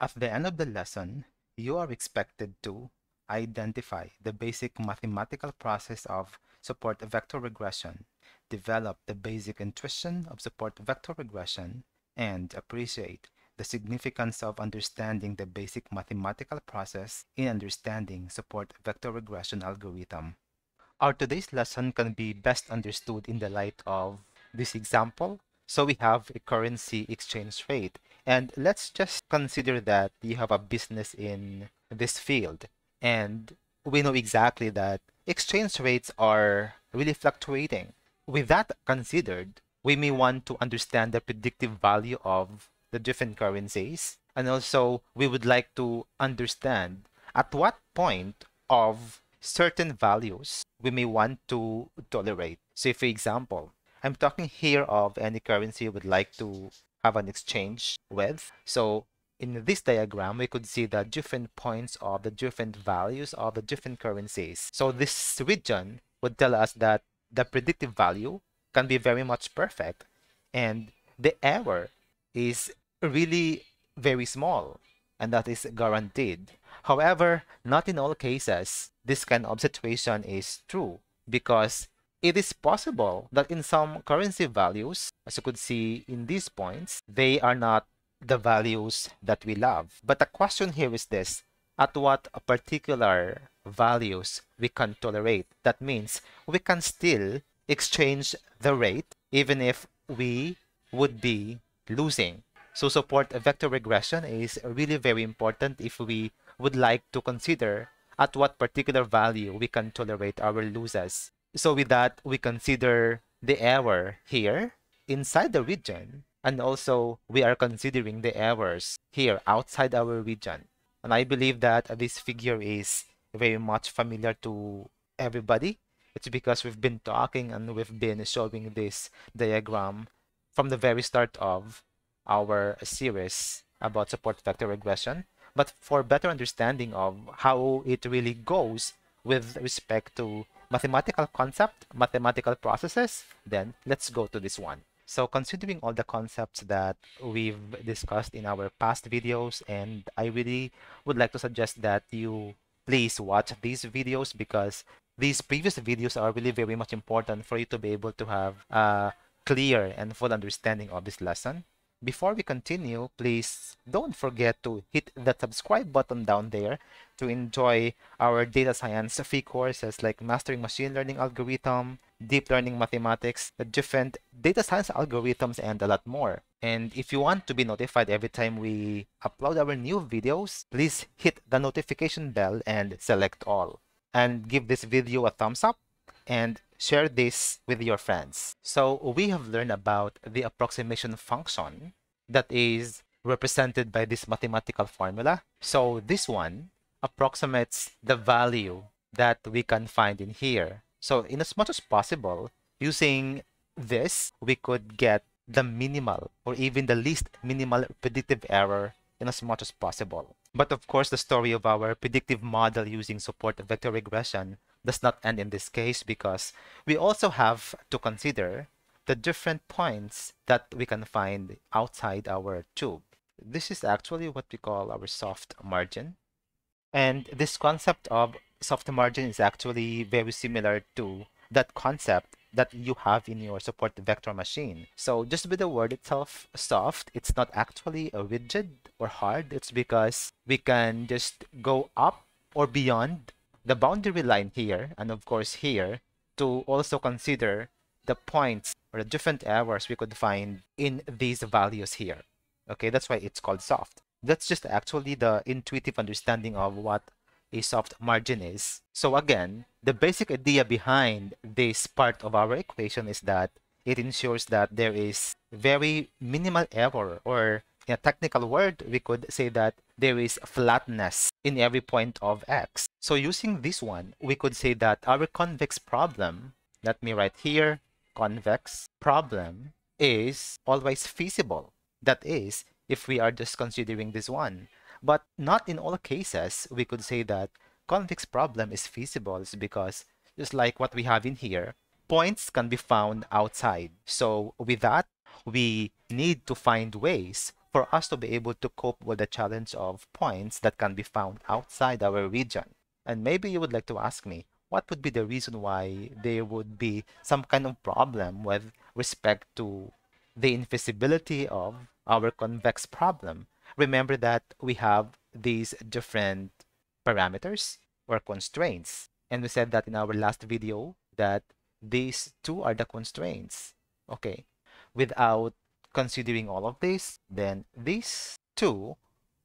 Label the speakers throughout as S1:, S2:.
S1: At the end of the lesson, you are expected to identify the basic mathematical process of support vector regression, develop the basic intuition of support vector regression, and appreciate the significance of understanding the basic mathematical process in understanding support vector regression algorithm. Our today's lesson can be best understood in the light of this example. So we have a currency exchange rate. And let's just consider that you have a business in this field. And we know exactly that exchange rates are really fluctuating. With that considered, we may want to understand the predictive value of the different currencies. And also, we would like to understand at what point of certain values we may want to tolerate. So, for example, I'm talking here of any currency you would like to have an exchange with. So, in this diagram, we could see the different points of the different values of the different currencies. So, this region would tell us that the predictive value can be very much perfect and the error is really very small and that is guaranteed. However, not in all cases this kind of situation is true because it is possible that in some currency values, as you could see in these points, they are not the values that we love. But the question here is this, at what particular values we can tolerate? That means we can still exchange the rate even if we would be losing. So support vector regression is really very important if we would like to consider at what particular value we can tolerate our losses. So with that, we consider the error here inside the region and also we are considering the errors here outside our region. And I believe that this figure is very much familiar to everybody. It's because we've been talking and we've been showing this diagram from the very start of our series about support vector regression. But for better understanding of how it really goes with respect to mathematical concept, mathematical processes, then let's go to this one. So considering all the concepts that we've discussed in our past videos, and I really would like to suggest that you please watch these videos because these previous videos are really very much important for you to be able to have a clear and full understanding of this lesson. Before we continue, please don't forget to hit the subscribe button down there to enjoy our data science free courses like Mastering Machine Learning Algorithm, Deep Learning Mathematics, the different data science algorithms, and a lot more. And if you want to be notified every time we upload our new videos, please hit the notification bell and select all. And give this video a thumbs up and share this with your friends. So we have learned about the approximation function that is represented by this mathematical formula. So this one approximates the value that we can find in here. So in as much as possible, using this, we could get the minimal or even the least minimal predictive error in as much as possible. But of course, the story of our predictive model using support vector regression does not end in this case because we also have to consider the different points that we can find outside our tube. This is actually what we call our soft margin. And this concept of soft margin is actually very similar to that concept that you have in your support vector machine. So just with the word itself, soft, it's not actually a rigid or hard. It's because we can just go up or beyond the boundary line here, and of course here, to also consider the points or the different errors we could find in these values here. Okay, that's why it's called soft. That's just actually the intuitive understanding of what a soft margin is. So again, the basic idea behind this part of our equation is that it ensures that there is very minimal error or in a technical word, we could say that there is flatness in every point of x. So using this one, we could say that our convex problem, let me write here, convex problem is always feasible. That is, if we are just considering this one. But not in all cases, we could say that convex problem is feasible because just like what we have in here, points can be found outside. So with that, we need to find ways for us to be able to cope with the challenge of points that can be found outside our region. And maybe you would like to ask me, what would be the reason why there would be some kind of problem with respect to the infeasibility of our convex problem? Remember that we have these different parameters or constraints. And we said that in our last video that these two are the constraints. Okay, without considering all of this, then these two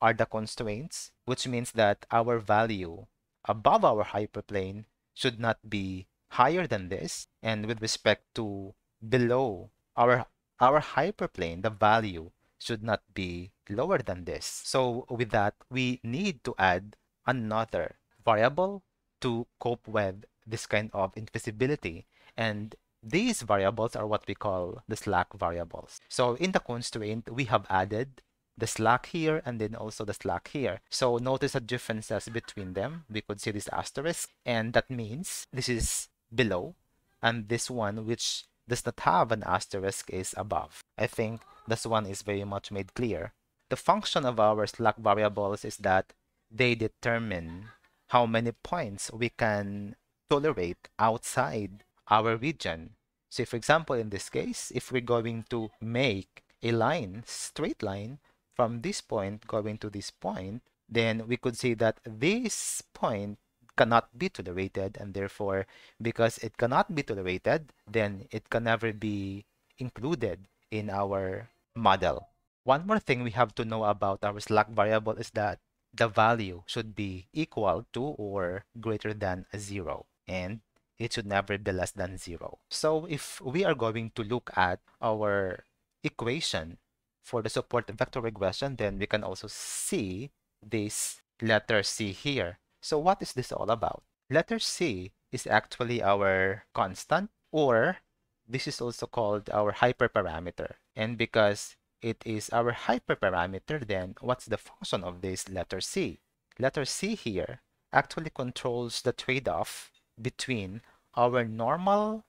S1: are the constraints, which means that our value above our hyperplane should not be higher than this. And with respect to below our, our hyperplane, the value should not be lower than this. So with that, we need to add another variable to cope with this kind of infeasibility. And these variables are what we call the slack variables. So in the constraint, we have added the slack here and then also the slack here. So notice the differences between them. We could see this asterisk and that means this is below and this one which does not have an asterisk is above. I think this one is very much made clear. The function of our slack variables is that they determine how many points we can tolerate outside our region. So for example, in this case, if we're going to make a line, straight line, from this point going to this point, then we could say that this point cannot be tolerated and therefore because it cannot be tolerated, then it can never be included in our model. One more thing we have to know about our slack variable is that the value should be equal to or greater than 0 and it should never be less than 0. So if we are going to look at our equation for the support vector regression, then we can also see this letter C here. So what is this all about? Letter C is actually our constant or this is also called our hyperparameter. And because it is our hyperparameter, then what's the function of this letter C? Letter C here actually controls the trade-off between our normal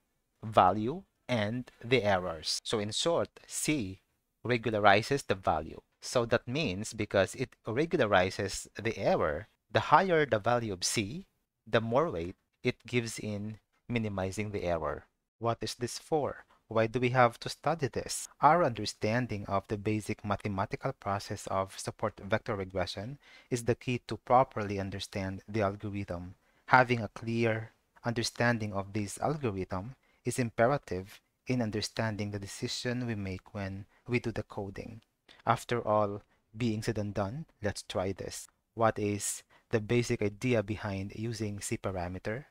S1: value and the errors. So in short, C regularizes the value. So that means because it regularizes the error, the higher the value of C, the more weight it gives in minimizing the error. What is this for? Why do we have to study this? Our understanding of the basic mathematical process of support vector regression is the key to properly understand the algorithm. Having a clear understanding of this algorithm is imperative in understanding the decision we make when we do the coding. After all being said and done, let's try this. What is the basic idea behind using C parameter?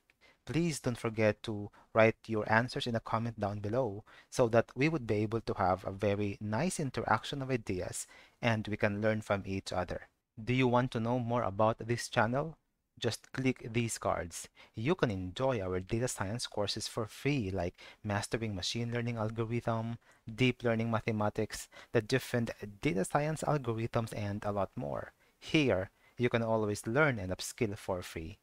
S1: Please don't forget to write your answers in a comment down below so that we would be able to have a very nice interaction of ideas and we can learn from each other. Do you want to know more about this channel? just click these cards. You can enjoy our data science courses for free like Mastering Machine Learning Algorithm, Deep Learning Mathematics, the different data science algorithms, and a lot more. Here, you can always learn and upskill for free.